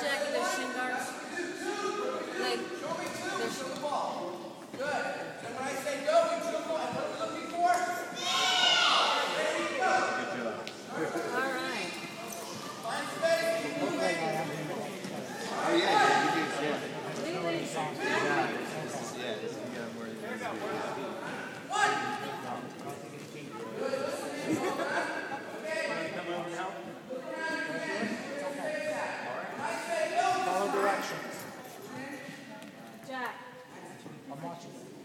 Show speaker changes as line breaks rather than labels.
jacket, their shin guards. Like, their shin. Good.
I'm watching.